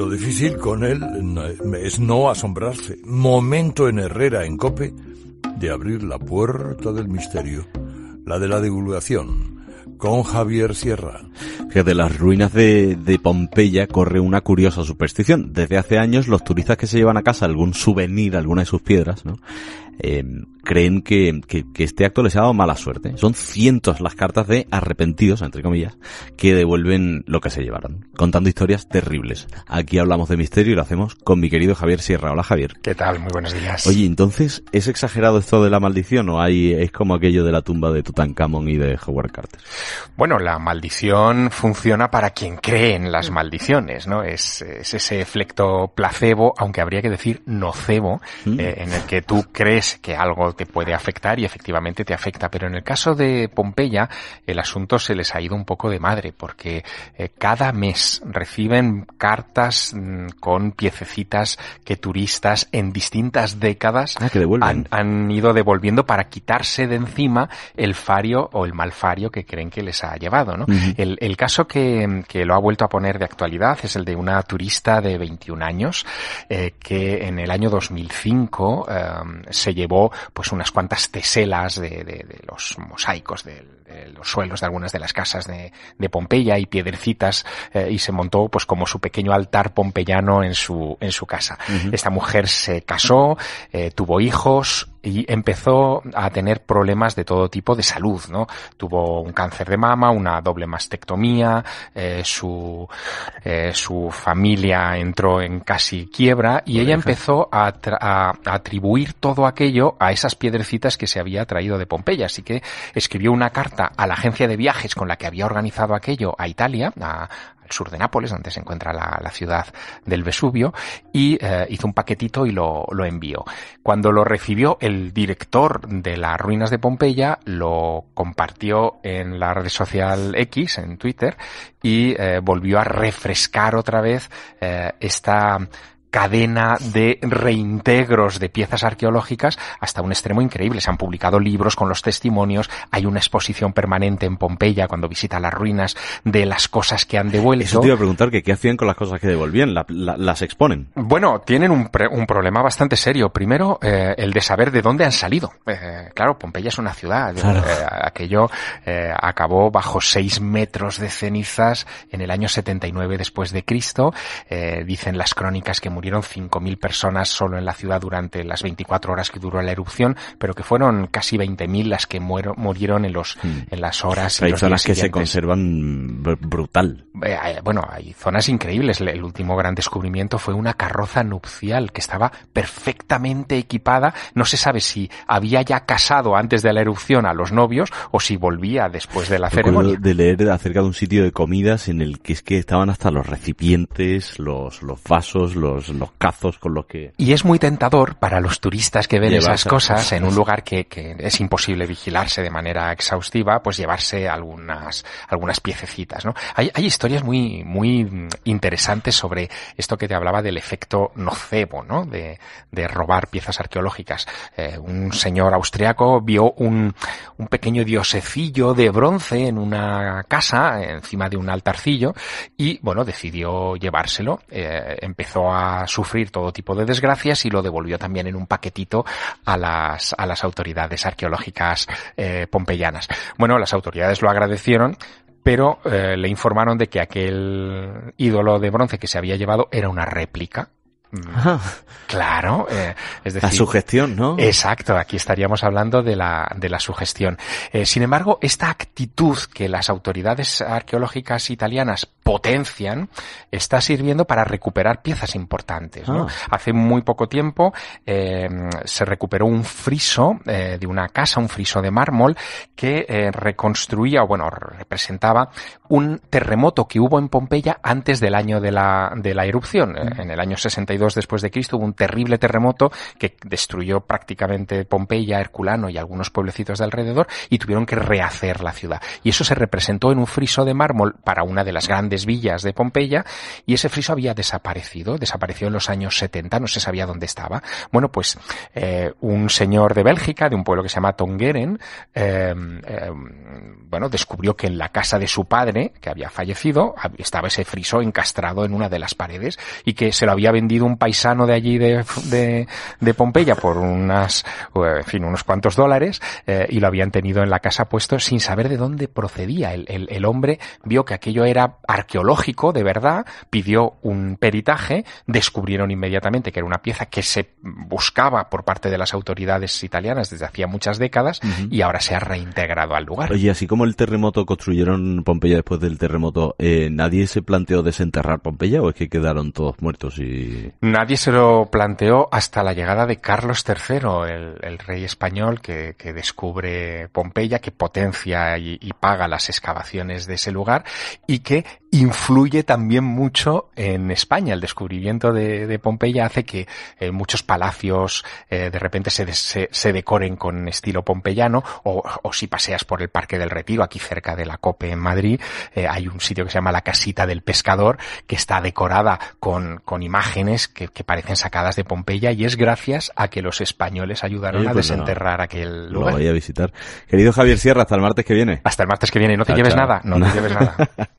Lo difícil con él es no asombrarse. Momento en Herrera, en Cope, de abrir la puerta del misterio, la de la divulgación con Javier Sierra. Que de las ruinas de, de, Pompeya corre una curiosa superstición. Desde hace años los turistas que se llevan a casa algún souvenir, alguna de sus piedras, ¿no? Eh, creen que, que, que, este acto les ha dado mala suerte. Son cientos las cartas de arrepentidos, entre comillas, que devuelven lo que se llevaron, contando historias terribles. Aquí hablamos de misterio y lo hacemos con mi querido Javier Sierra. Hola Javier. ¿Qué tal? Muy buenos días. Oye, entonces, ¿es exagerado esto de la maldición o hay, es como aquello de la tumba de Tutankamón y de Howard Carter? Bueno, la maldición funciona para quien cree en las maldiciones, ¿no? Es, es ese efecto placebo, aunque habría que decir nocebo, mm. eh, en el que tú crees que algo te puede afectar y efectivamente te afecta. Pero en el caso de Pompeya, el asunto se les ha ido un poco de madre, porque eh, cada mes reciben cartas mm, con piececitas que turistas en distintas décadas ah, que han, han, ido devolviendo para quitarse de encima el fario o el malfario que creen que les ha llevado. ¿no? Uh -huh. el, el, caso que, que, lo ha vuelto a poner de actualidad es el de una turista de 21 años eh, que en el año 2005 eh, se llevó pues unas cuantas teselas de, de, de los mosaicos de, de, los suelos de algunas de las casas de, Pompeya y piedrecitas eh, y se montó pues como su pequeño altar pompeyano en su en su casa. Uh -huh. Esta mujer se casó, eh, tuvo hijos, y empezó a tener problemas de todo tipo de salud, ¿no? Tuvo un cáncer de mama, una doble mastectomía, eh, su, eh, su familia entró en casi quiebra y ella empezó a, a, a, atribuir todo aquello a esas piedrecitas que se había traído de Pompeya. Así que escribió una carta a la agencia de viajes con la que había organizado aquello a Italia, a, sur de Nápoles, donde se encuentra la, ciudad del Vesubio, y eh, hizo un paquetito y lo, lo, envió. Cuando lo recibió el director de las ruinas de Pompeya, lo compartió en la red social X, en Twitter, y eh, volvió a refrescar otra vez eh, esta cadena de reintegros de piezas arqueológicas hasta un extremo increíble. Se han publicado libros con los testimonios, hay una exposición permanente en Pompeya cuando visita las ruinas de las cosas que han devuelto. Eso te iba a preguntar que qué hacían con las cosas que devolvían, la, la, las exponen. Bueno, tienen un, un problema bastante serio. Primero, eh, el de saber de dónde han salido. Eh, claro, Pompeya es una ciudad. Claro. Eh, aquello acabó bajo seis metros de cenizas en el año 79 después de Cristo. dicen las crónicas que murieron 5.000 personas solo en la ciudad durante las 24 horas que duró la erupción, pero que fueron casi 20.000 las que muero, murieron en los hmm. en las horas. Hay y los zonas que siguientes. se conservan brutal. Eh, bueno, hay zonas increíbles. El último gran descubrimiento fue una carroza nupcial que estaba perfectamente equipada. No se sabe si había ya casado antes de la erupción a los novios o si volvía después de la ceremonia. De leer acerca de un sitio de comidas en el que es que estaban hasta los recipientes, los, los vasos, los, los cazos con los que... Y es muy tentador para los turistas que ven esas cosas en un lugar que, que, es imposible vigilarse de manera exhaustiva, pues llevarse algunas, algunas piececitas, ¿no? Hay, hay historias muy, muy interesantes sobre esto que te hablaba del efecto nocebo, ¿no? De, de robar piezas arqueológicas. Eh, un señor austriaco vio un, un pequeño diosecillo de bronce en una casa, encima de un altarcillo, y bueno, decidió llevárselo. Eh, empezó a sufrir todo tipo de desgracias y lo devolvió también en un paquetito a las, a las autoridades arqueológicas eh, pompeyanas. Bueno, las autoridades lo agradecieron, pero eh, le informaron de que aquel ídolo de bronce que se había llevado era una réplica. Ajá. Claro, eh, es decir, la sugestión, ¿no? Exacto, aquí estaríamos hablando de la, de la sugestión. Eh, sin embargo, esta actitud que las autoridades arqueológicas italianas potencian está sirviendo para recuperar piezas importantes. ¿no? Ah. Hace muy poco tiempo eh, se recuperó un friso de una casa, un friso de mármol que reconstruía, o bueno, representaba un terremoto que hubo en Pompeya antes del año de la, de la erupción, en el año 62 62 después de Cristo hubo un terrible terremoto que destruyó prácticamente Pompeya, Herculano y algunos pueblecitos de alrededor y tuvieron que rehacer la ciudad. Y eso se representó en un friso de mármol para una de las grandes villas de Pompeya y ese friso había desaparecido, desapareció en los años 70, no se sabía dónde estaba. Bueno, pues eh, un señor de Bélgica, de un pueblo que se llama Tongeren, eh, eh, bueno, descubrió que en la casa de su padre, que había fallecido, estaba ese friso encastrado en una de las paredes y que se lo había vendido un paisano de allí de, de, de Pompeya por unas, en fin, unos cuantos dólares eh, y lo habían tenido en la casa puesto sin saber de dónde procedía. El, el, el hombre vio que aquello era arqueológico, de verdad, pidió un peritaje, descubrieron inmediatamente que era una pieza que se buscaba por parte de las autoridades italianas desde hacía muchas décadas uh -huh. y ahora se ha reintegrado al lugar. Oye, así como el terremoto construyeron Pompeya después del terremoto, eh, ¿nadie se planteó desenterrar Pompeya o es que quedaron todos muertos y...? Nadie se lo planteó hasta la llegada de Carlos III, el, el rey español que, descubre Pompeya, que potencia y paga las excavaciones de ese lugar y que influye también mucho en España. El descubrimiento de, de Pompeya hace que eh, muchos palacios eh, de repente se, se, se, decoren con estilo pompeyano o, o, si paseas por el Parque del Retiro, aquí cerca de la COPE en Madrid, eh, hay un sitio que se llama la Casita del Pescador que está decorada con, con imágenes que, que, parecen sacadas de Pompeya y es gracias a que los españoles ayudaron Oye, pues a desenterrar no, aquel lugar. Lo voy a visitar. Querido Javier Sierra, hasta el martes que viene. Hasta el martes que viene. No te chao, lleves chao. nada. No, no te lleves nada.